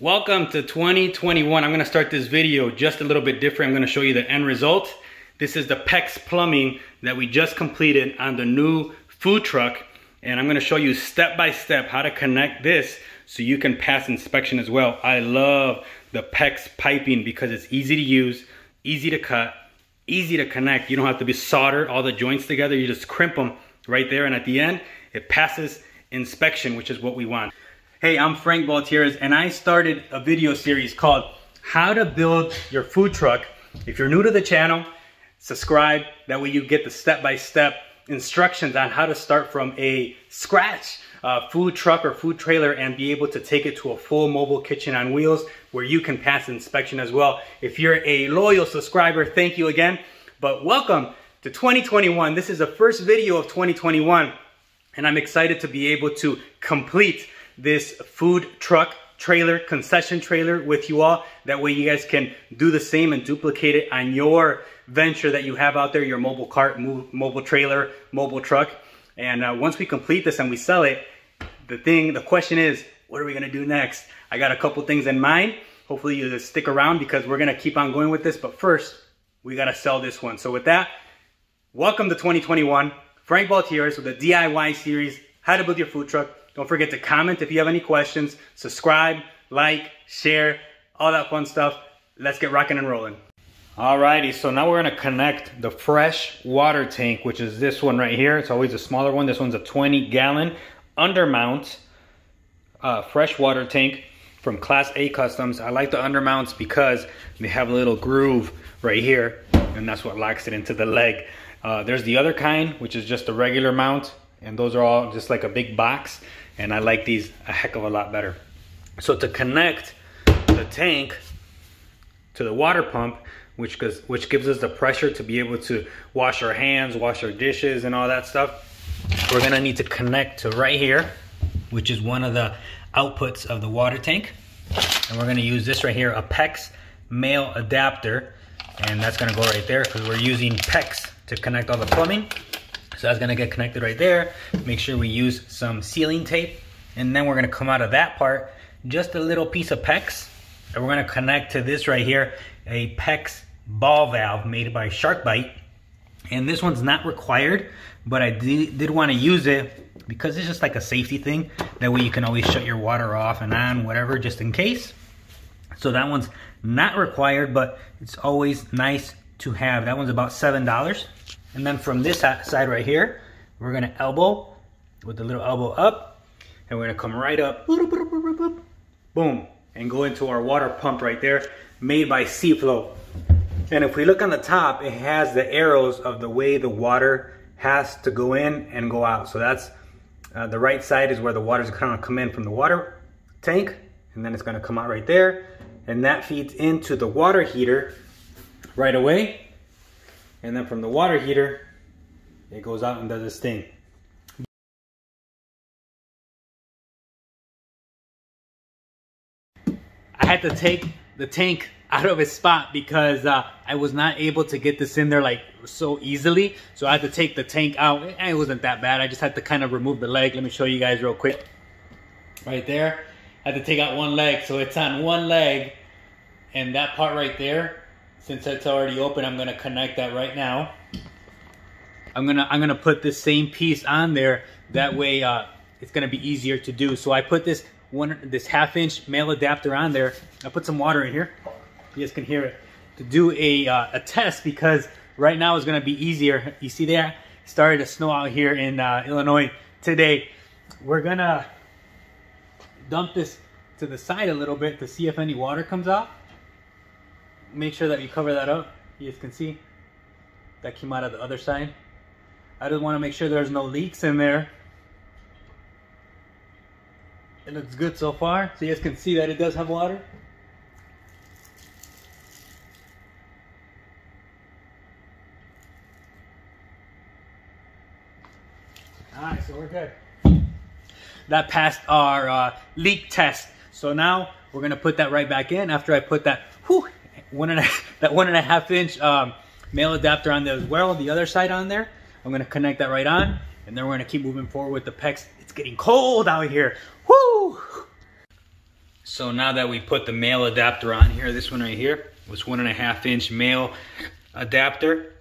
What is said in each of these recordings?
Welcome to 2021. I'm gonna start this video just a little bit different. I'm gonna show you the end result. This is the PEX plumbing that we just completed on the new food truck. And I'm gonna show you step by step how to connect this so you can pass inspection as well. I love the PEX piping because it's easy to use, easy to cut, easy to connect. You don't have to be solder all the joints together. You just crimp them right there. And at the end, it passes inspection, which is what we want. Hey, I'm Frank Baltierrez, and I started a video series called How to Build Your Food Truck. If you're new to the channel, subscribe. That way you get the step-by-step -step instructions on how to start from a scratch uh, food truck or food trailer and be able to take it to a full mobile kitchen on wheels where you can pass inspection as well. If you're a loyal subscriber, thank you again. But welcome to 2021. This is the first video of 2021, and I'm excited to be able to complete this food truck trailer, concession trailer with you all. That way you guys can do the same and duplicate it on your venture that you have out there, your mobile cart, mobile trailer, mobile truck. And uh, once we complete this and we sell it, the thing, the question is, what are we gonna do next? I got a couple things in mind. Hopefully you stick around because we're gonna keep on going with this. But first, we gotta sell this one. So with that, welcome to 2021. Frank Baltierrez with the DIY series, How to Build Your Food Truck. Don't forget to comment if you have any questions, subscribe, like, share, all that fun stuff. Let's get rocking and rolling. Alrighty, so now we're gonna connect the fresh water tank, which is this one right here. It's always a smaller one. This one's a 20 gallon undermount uh, fresh water tank from Class A Customs. I like the undermounts because they have a little groove right here, and that's what locks it into the leg. Uh, there's the other kind, which is just a regular mount, and those are all just like a big box and I like these a heck of a lot better. So to connect the tank to the water pump, which gives, which gives us the pressure to be able to wash our hands, wash our dishes and all that stuff, we're gonna need to connect to right here, which is one of the outputs of the water tank. And we're gonna use this right here, a PEX male adapter. And that's gonna go right there because we're using PEX to connect all the plumbing. So that's gonna get connected right there. Make sure we use some sealing tape. And then we're gonna come out of that part, just a little piece of PEX. And we're gonna connect to this right here, a PEX ball valve made by SharkBite. And this one's not required, but I did, did wanna use it because it's just like a safety thing. That way you can always shut your water off and on, whatever, just in case. So that one's not required, but it's always nice to have. That one's about $7. And then from this side right here, we're gonna elbow with the little elbow up, and we're gonna come right up, boom, and go into our water pump right there, made by Seaflow. And if we look on the top, it has the arrows of the way the water has to go in and go out. So that's uh, the right side is where the water is gonna come in from the water tank, and then it's gonna come out right there. And that feeds into the water heater right away. And then from the water heater, it goes out and does its thing. I had to take the tank out of its spot because uh, I was not able to get this in there like so easily. So I had to take the tank out. It wasn't that bad. I just had to kind of remove the leg. Let me show you guys real quick. Right there. I had to take out one leg. So it's on one leg. And that part right there since it's already open, I'm gonna connect that right now. I'm gonna I'm gonna put this same piece on there. That way, uh, it's gonna be easier to do. So I put this one this half inch male adapter on there. I put some water in here. You guys can hear it to do a uh, a test because right now is gonna be easier. You see there, started to snow out here in uh, Illinois today. We're gonna dump this to the side a little bit to see if any water comes out make sure that you cover that up. You guys can see that came out of the other side. I just want to make sure there's no leaks in there. It looks good so far. So you guys can see that it does have water. Alright, so we're good. That passed our uh, leak test. So now we're gonna put that right back in after I put that whew, one and a, that one and a half inch um, male adapter on there as well. The other side on there, I'm gonna connect that right on, and then we're gonna keep moving forward with the PEX. It's getting cold out here. Woo! So now that we put the male adapter on here, this one right here was one and a half inch male adapter.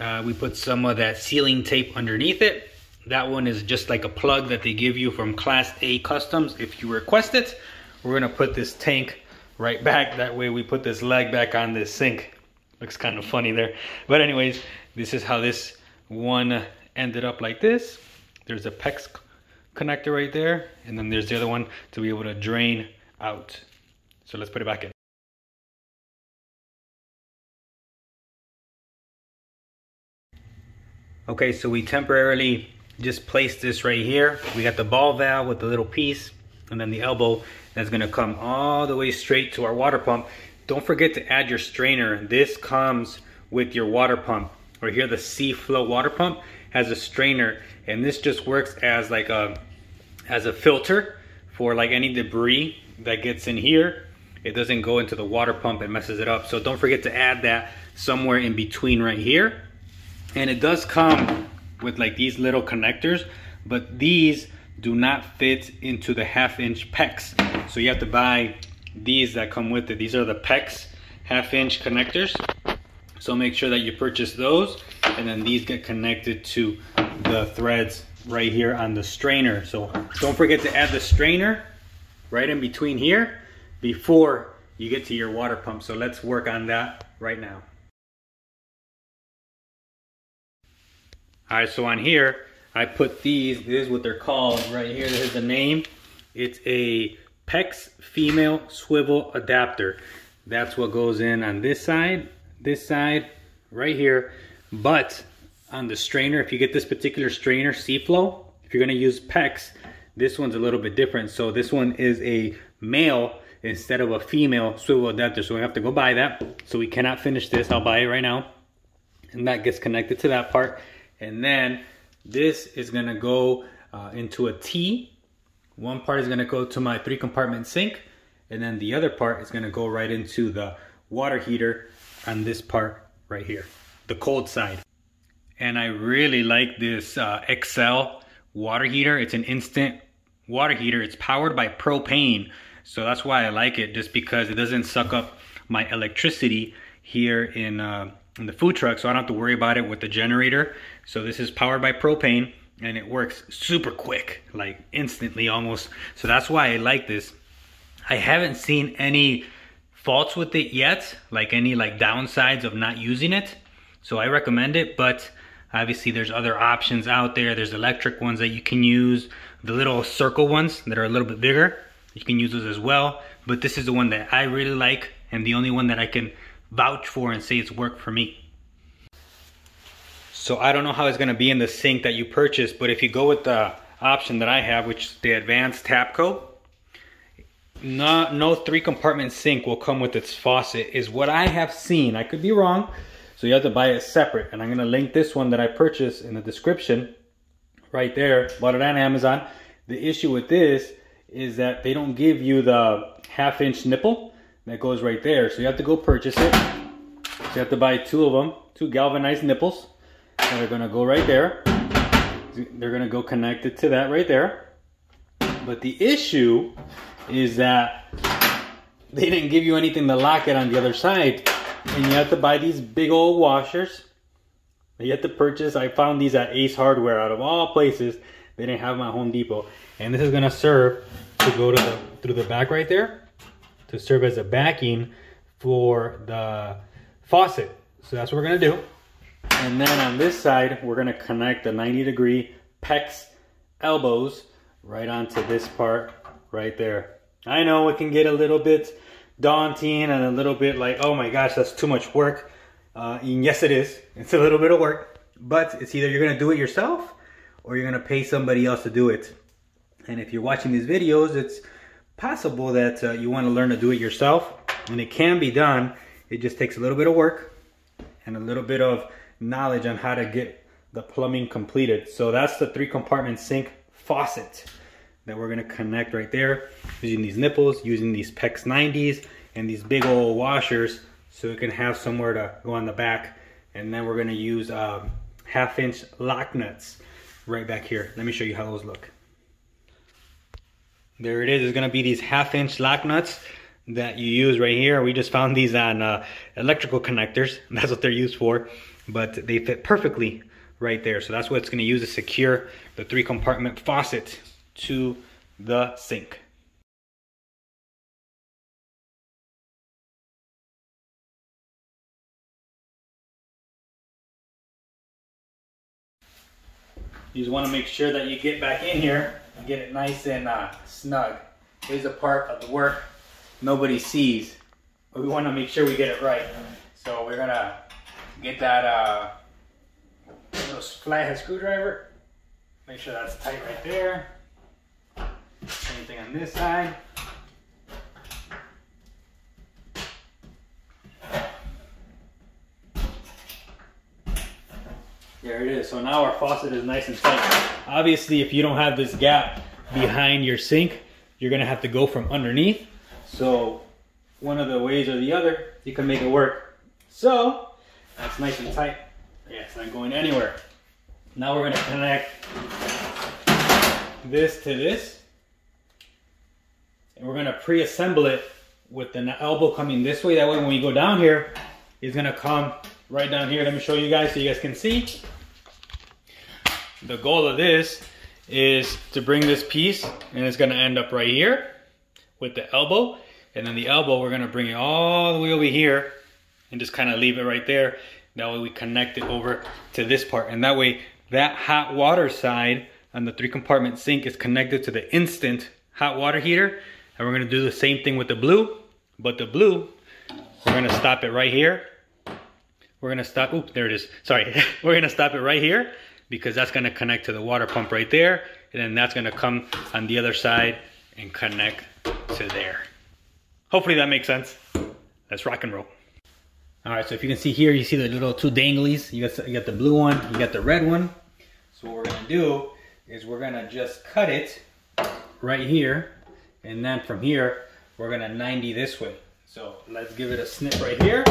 Uh, we put some of that sealing tape underneath it. That one is just like a plug that they give you from Class A Customs if you request it. We're gonna put this tank right back. That way we put this leg back on this sink. Looks kind of funny there. But anyways, this is how this one ended up like this. There's a PEX connector right there. And then there's the other one to be able to drain out. So let's put it back in. Okay, so we temporarily just placed this right here. We got the ball valve with the little piece and then the elbow that's gonna come all the way straight to our water pump. Don't forget to add your strainer. This comes with your water pump. Right here, the C-Flow water pump has a strainer and this just works as like a, as a filter for like any debris that gets in here. It doesn't go into the water pump and messes it up. So don't forget to add that somewhere in between right here. And it does come with like these little connectors, but these do not fit into the half inch PEX. So you have to buy these that come with it. These are the PEX half inch connectors. So make sure that you purchase those and then these get connected to the threads right here on the strainer. So don't forget to add the strainer right in between here before you get to your water pump. So let's work on that right now. All right, so on here, I put these, this is what they're called right here. This is the name. It's a PEX female swivel adapter. That's what goes in on this side, this side, right here. But on the strainer, if you get this particular strainer, C-Flow, if you're gonna use PEX, this one's a little bit different. So this one is a male instead of a female swivel adapter. So we have to go buy that. So we cannot finish this. I'll buy it right now. And that gets connected to that part. And then this is gonna go uh, into a T. One part is gonna go to my three compartment sink. And then the other part is gonna go right into the water heater on this part right here, the cold side. And I really like this uh, Excel water heater. It's an instant water heater. It's powered by propane. So that's why I like it, just because it doesn't suck up my electricity here in uh, in the food truck, so I don't have to worry about it with the generator. So this is powered by propane and it works super quick, like instantly almost. So that's why I like this. I haven't seen any faults with it yet, like any like downsides of not using it. So I recommend it, but obviously there's other options out there. There's electric ones that you can use, the little circle ones that are a little bit bigger. You can use those as well, but this is the one that I really like and the only one that I can vouch for and say it's worked for me. So I don't know how it's gonna be in the sink that you purchase, but if you go with the option that I have, which is the advanced Tabco, no, no three compartment sink will come with its faucet is what I have seen. I could be wrong. So you have to buy it separate. And I'm gonna link this one that I purchased in the description right there. Bought it on Amazon. The issue with this is that they don't give you the half inch nipple that goes right there. So you have to go purchase it. So you have to buy two of them, two galvanized nipples. And they're gonna go right there. They're gonna go connected to that right there. But the issue is that they didn't give you anything to lock it on the other side. And you have to buy these big old washers. You have to purchase. I found these at Ace Hardware out of all places. They didn't have my Home Depot. And this is gonna serve to go to the through the back right there to serve as a backing for the faucet. So that's what we're gonna do. And then on this side, we're gonna connect the 90 degree PEX elbows right onto this part right there. I know it can get a little bit daunting and a little bit like, oh my gosh, that's too much work. Uh, and yes, it is. It's a little bit of work, but it's either you're gonna do it yourself or you're gonna pay somebody else to do it. And if you're watching these videos, it's possible that uh, you want to learn to do it yourself and it can be done. It just takes a little bit of work and a little bit of knowledge on how to get the plumbing completed. So that's the three compartment sink faucet that we're going to connect right there using these nipples using these PEX 90s and these big old washers so it can have somewhere to go on the back. And then we're going to use um, half inch lock nuts right back here. Let me show you how those look there it is. It's gonna be these half inch lock nuts that you use right here. We just found these on uh, electrical connectors. That's what they're used for, but they fit perfectly right there. So that's what it's gonna use to secure the three compartment faucet to the sink. You just want to make sure that you get back in here and get it nice and uh, snug. Here's a part of the work nobody sees, but we want to make sure we get it right. So we're gonna get that uh, little flathead screwdriver. Make sure that's tight right there. Same thing on this side. There it is. So now our faucet is nice and tight. Obviously, if you don't have this gap behind your sink, you're gonna have to go from underneath. So one of the ways or the other, you can make it work. So that's nice and tight. Yeah, it's not going anywhere. Now we're gonna connect this to this. And we're gonna pre-assemble it with the elbow coming this way. That way when we go down here, it's gonna come right down here. Let me show you guys so you guys can see. The goal of this is to bring this piece and it's gonna end up right here with the elbow. And then the elbow, we're gonna bring it all the way over here and just kind of leave it right there. That way we connect it over to this part. And that way that hot water side on the three compartment sink is connected to the instant hot water heater. And we're gonna do the same thing with the blue, but the blue, we're gonna stop it right here. We're gonna stop, oop, there it is. Sorry, we're gonna stop it right here because that's gonna connect to the water pump right there. And then that's gonna come on the other side and connect to there. Hopefully that makes sense. Let's rock and roll. All right, so if you can see here, you see the little two danglies. You got, you got the blue one, you got the red one. So what we're gonna do is we're gonna just cut it right here. And then from here, we're gonna 90 this way. So let's give it a snip right here.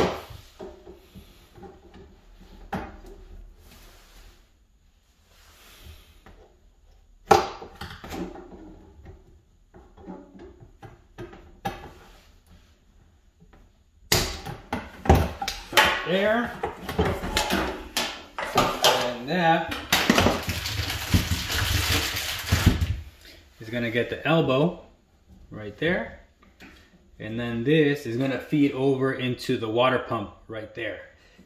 there. And that is gonna get the elbow there. And then this is gonna feed over into the water pump right there.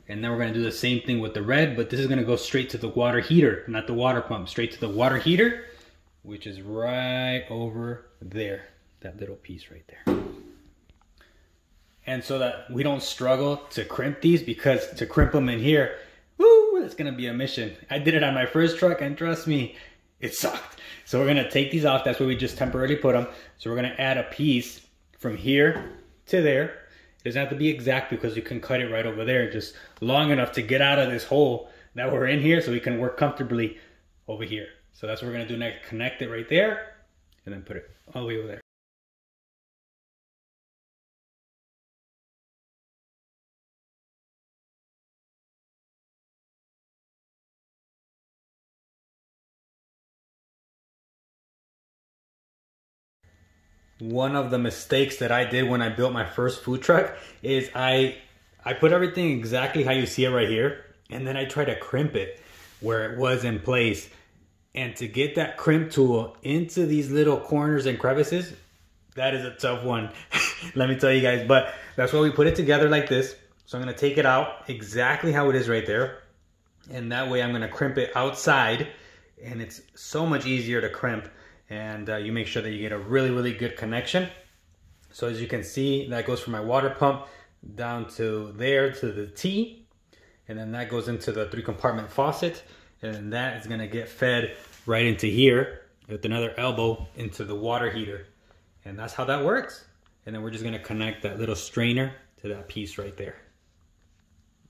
And then we're gonna do the same thing with the red, but this is gonna go straight to the water heater, not the water pump, straight to the water heater, which is right over there, that little piece right there and so that we don't struggle to crimp these because to crimp them in here, woo, it's gonna be a mission. I did it on my first truck and trust me, it sucked. So we're gonna take these off, that's where we just temporarily put them. So we're gonna add a piece from here to there. It doesn't have to be exact because you can cut it right over there, just long enough to get out of this hole that we're in here so we can work comfortably over here. So that's what we're gonna do next, connect it right there and then put it all the way over there. One of the mistakes that I did when I built my first food truck is I I put everything exactly how you see it right here and then I try to crimp it where it was in place. And to get that crimp tool into these little corners and crevices that is a tough one let me tell you guys. But that's why we put it together like this. So I'm gonna take it out exactly how it is right there. And that way I'm gonna crimp it outside and it's so much easier to crimp and uh, you make sure that you get a really, really good connection. So as you can see, that goes from my water pump down to there to the T, and then that goes into the three compartment faucet, and that is gonna get fed right into here with another elbow into the water heater. And that's how that works. And then we're just gonna connect that little strainer to that piece right there.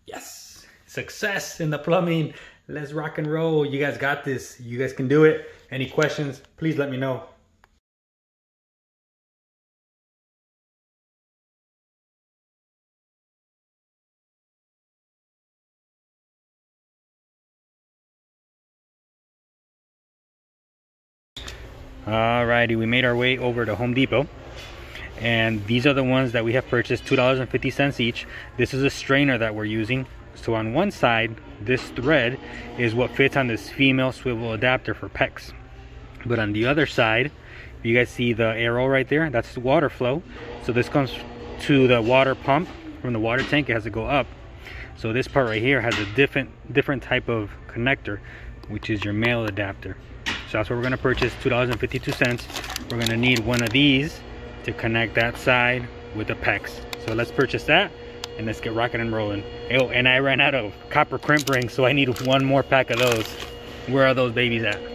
Yes, success in the plumbing. Let's rock and roll. You guys got this. You guys can do it. Any questions, please let me know. Alrighty, we made our way over to Home Depot. And these are the ones that we have purchased, $2.50 each. This is a strainer that we're using. So on one side, this thread is what fits on this female swivel adapter for PEX. But on the other side, you guys see the arrow right there? That's the water flow. So this comes to the water pump from the water tank. It has to go up. So this part right here has a different different type of connector, which is your male adapter. So that's what we're gonna purchase, $2.52. We're gonna need one of these to connect that side with the PEX. So let's purchase that and let's get rocking and rolling. Oh, and I ran out of copper crimp rings, so I need one more pack of those. Where are those babies at?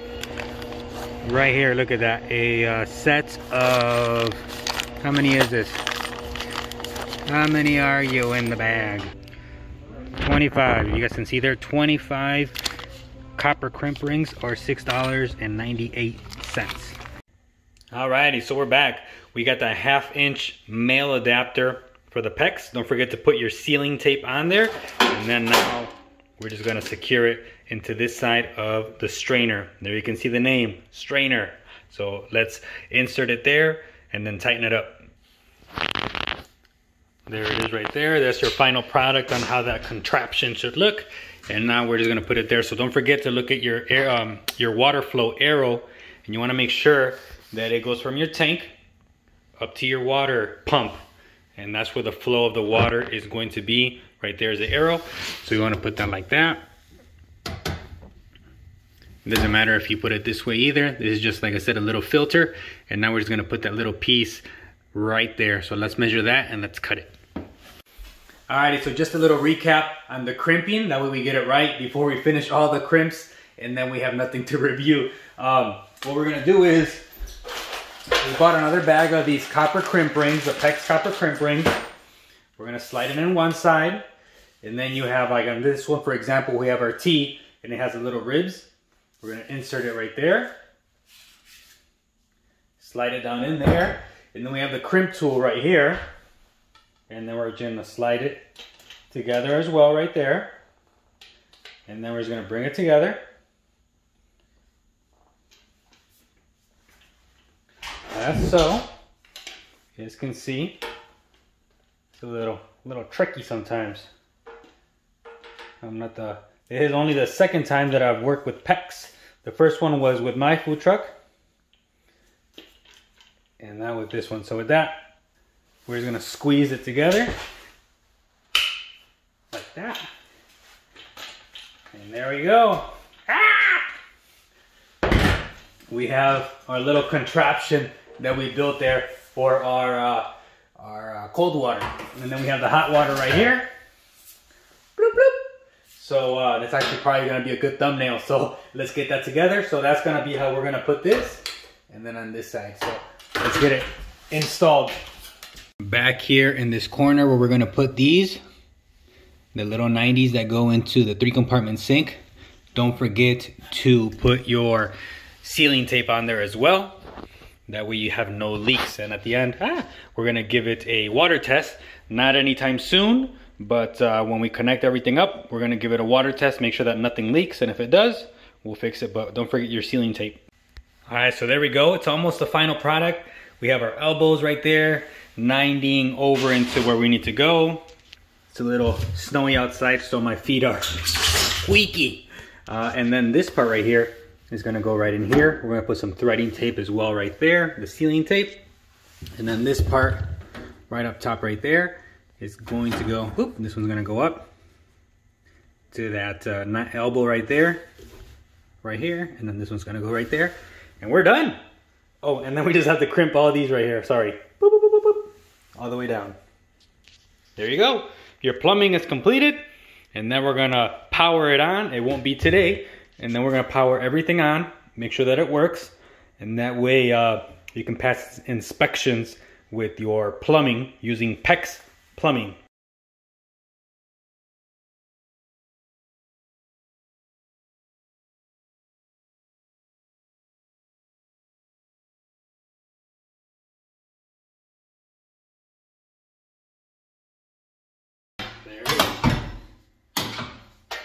Right here, look at that. A uh, set of, how many is this? How many are you in the bag? 25, you guys can see there, 25 copper crimp rings are $6.98. Alrighty, so we're back. We got the half inch male adapter for the PEX. Don't forget to put your sealing tape on there. And then now we're just gonna secure it into this side of the strainer. There you can see the name, strainer. So let's insert it there and then tighten it up. There it is right there. That's your final product on how that contraption should look. And now we're just gonna put it there. So don't forget to look at your air, um, your water flow arrow and you wanna make sure that it goes from your tank up to your water pump and that's where the flow of the water is going to be. Right there is the arrow. So you want to put that like that. It doesn't matter if you put it this way either. This is just, like I said, a little filter. And now we're just going to put that little piece right there. So let's measure that and let's cut it. Alrighty, so just a little recap on the crimping. That way we get it right before we finish all the crimps. And then we have nothing to review. Um, what we're going to do is we bought another bag of these copper crimp rings, the PEX copper crimp rings. We're gonna slide it in one side. And then you have, like on this one, for example, we have our T and it has a little ribs. We're gonna insert it right there. Slide it down in there. And then we have the crimp tool right here. And then we're gonna slide it together as well right there. And then we're just gonna bring it together. As so. You guys can see. It's a little, little tricky sometimes. I'm not the, it is only the second time that I've worked with PEX. The first one was with my food truck. And now with this one. So with that, we're just gonna squeeze it together. Like that. And there we go. Ah! We have our little contraption that we built there for our uh, our uh, cold water. And then we have the hot water right here. So uh, that's actually probably gonna be a good thumbnail. So let's get that together. So that's gonna be how we're gonna put this. And then on this side. So let's get it installed. Back here in this corner where we're gonna put these, the little 90s that go into the three compartment sink. Don't forget to put your sealing tape on there as well. That way you have no leaks. And at the end, ah, we're gonna give it a water test. Not anytime soon, but uh, when we connect everything up, we're gonna give it a water test, make sure that nothing leaks. And if it does, we'll fix it, but don't forget your sealing tape. All right, so there we go. It's almost the final product. We have our elbows right there, 90ing over into where we need to go. It's a little snowy outside, so my feet are squeaky. Uh, and then this part right here, is gonna go right in here. We're gonna put some threading tape as well right there, the sealing tape. And then this part right up top right there is going to go, whoop, this one's gonna go up to that uh, elbow right there, right here. And then this one's gonna go right there. And we're done. Oh, and then we just have to crimp all these right here, sorry. Boop, boop, boop, all the way down. There you go. Your plumbing is completed. And then we're gonna power it on. It won't be today, and then we're gonna power everything on, make sure that it works, and that way uh, you can pass inspections with your plumbing using PEX plumbing.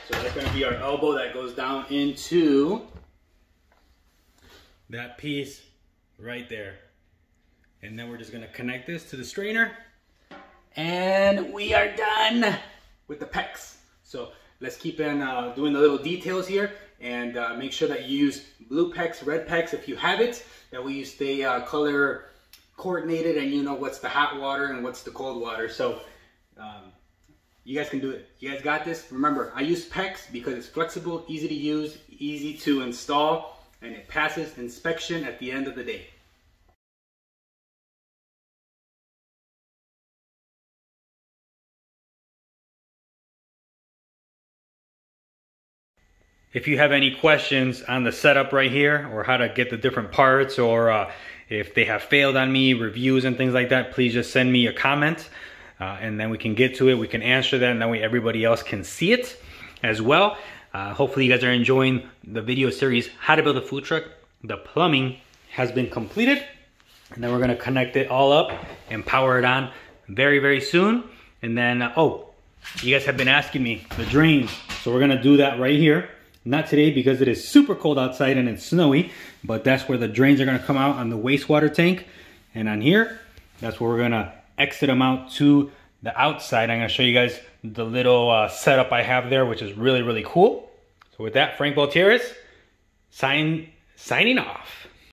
So that's going to be our elbow that goes down into that piece right there. And then we're just gonna connect this to the strainer. And we are done with the PEX. So let's keep on uh, doing the little details here and uh, make sure that you use blue PEX, red PEX if you have it. That way you stay uh, color coordinated and you know what's the hot water and what's the cold water. So um, you guys can do it. You guys got this. Remember, I use PEX because it's flexible, easy to use, easy to install, and it passes inspection at the end of the day. If you have any questions on the setup right here or how to get the different parts or uh, if they have failed on me, reviews and things like that, please just send me a comment uh, and then we can get to it. We can answer that and that way everybody else can see it as well. Uh, hopefully you guys are enjoying the video series, How to Build a Food Truck. The plumbing has been completed and then we're gonna connect it all up and power it on very, very soon. And then, uh, oh, you guys have been asking me the drains. So we're gonna do that right here. Not today because it is super cold outside and it's snowy, but that's where the drains are gonna come out on the wastewater tank. And on here, that's where we're gonna exit them out to the outside. I'm gonna show you guys the little uh, setup I have there, which is really, really cool. So with that, Frank Baltierrez, sign, signing off.